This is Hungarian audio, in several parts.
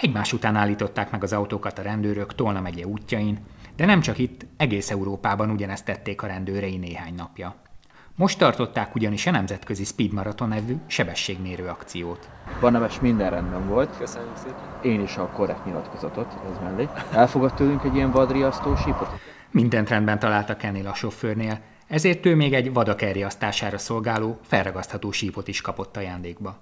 Egymás után állították meg az autókat a rendőrök Tolna megye útjain, de nem csak itt, egész Európában ugyanezt tették a rendőrei néhány napja. Most tartották ugyanis a Nemzetközi Speed Marathon nevű sebességmérő akciót. Barnabás minden rendben volt. Köszönjük szépen. Én is a korrekt nyilatkozatot, ez mellé. Elfogad tőlünk egy ilyen vadriasztó sípot? Mindent rendben találtak ennél a sofőrnél, ezért ő még egy vadak elriasztására szolgáló, felragasztható sípot is kapott ajándékba.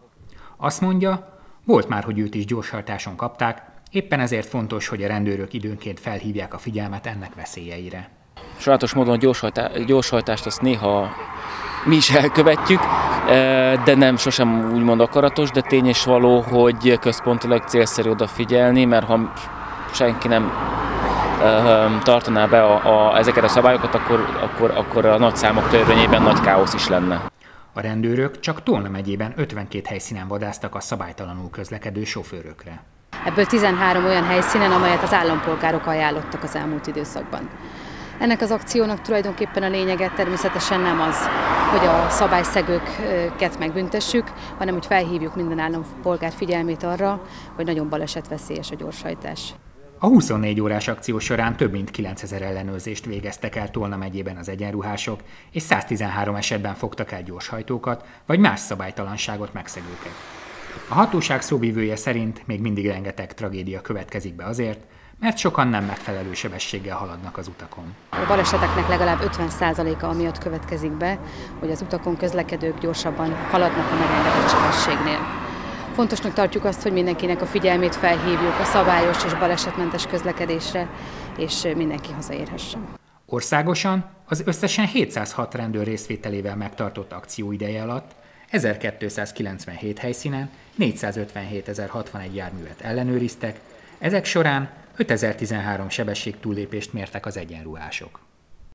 Azt mondja, volt már, hogy őt is gyorshajtáson kapták, éppen ezért fontos, hogy a rendőrök időnként felhívják a figyelmet ennek veszélyeire. Sajátos módon a gyorshajtá- gyorshajtást azt néha mi is elkövetjük, eh, de nem sosem úgymond akaratos, de tény és való, hogy központilag célszerű odafigyelni, mert ha senki nem eh, tartaná be a, a, ezeket a szabályokat, akkor, akkor, akkor a nagy számok törvényében nagy káosz is lenne. A rendőrök csak Tolna megyében 52 helyszínen vadáztak a szabálytalanul közlekedő sofőrökre. Ebből 13 olyan helyszínen, amelyet az állampolgárok ajánlottak az elmúlt időszakban. Ennek az akciónak tulajdonképpen a lényege természetesen nem az, hogy a szabályszegőket megbüntessük, hanem hogy felhívjuk minden állampolgár figyelmét arra, hogy nagyon balesetveszélyes a gyorshajtás. A 24 órás akció során több mint 9000 ellenőrzést végeztek el Tolna megyében az egyenruhások, és 113 esetben fogtak el gyorshajtókat, vagy más szabálytalanságot megszegőket. A hatóság szóvívője szerint még mindig rengeteg tragédia következik be azért, mert sokan nem megfelelő sebességgel haladnak az utakon. A baleseteknek legalább 50%-a amiatt következik be, hogy az utakon közlekedők gyorsabban haladnak a megengedett sebességnél. Fontosnak tartjuk azt, hogy mindenkinek a figyelmét felhívjuk a szabályos és balesetmentes közlekedésre, és mindenki hazaérhessen. Országosan az összesen 706 rendőr részvételével megtartott akció ideje alatt 1297 helyszínen 457.061 járművet ellenőriztek, ezek során 5013 sebesség túllépést mértek az egyenruhások.